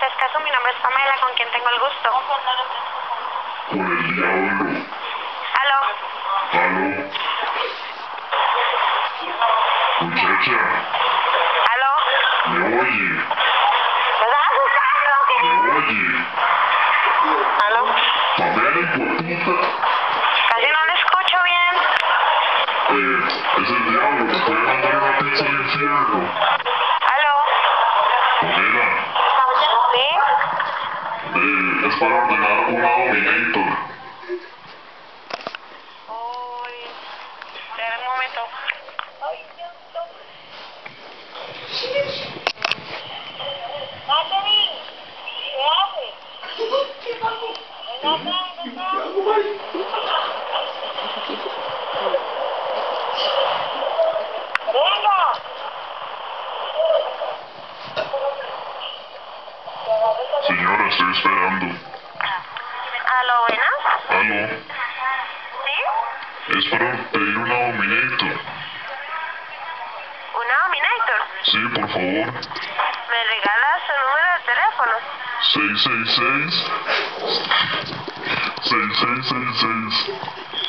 haces caso, mi nombre es Pamela, con quien tengo el gusto. Con el diablo. ¿Aló? ¿Aló? Muchacha, ¿Aló? ¿me oye? ¿Me vas a buscar o qué? ¿Me oye? ¿Aló? Pamela. Casi no le escucho bien. Eh, es el diablo, me puede mandar una pizza al infierno. Pamela, ¿Sí? eh, es para ordenar una Dominator. Uy, espera un momento. Estoy esperando. ¿Aló, buenas? ¿Aló? ¿Sí? Es para pedir una Dominator. ¿Una Dominator? Sí, por favor. ¿Me regalas su número de teléfono? 666 6666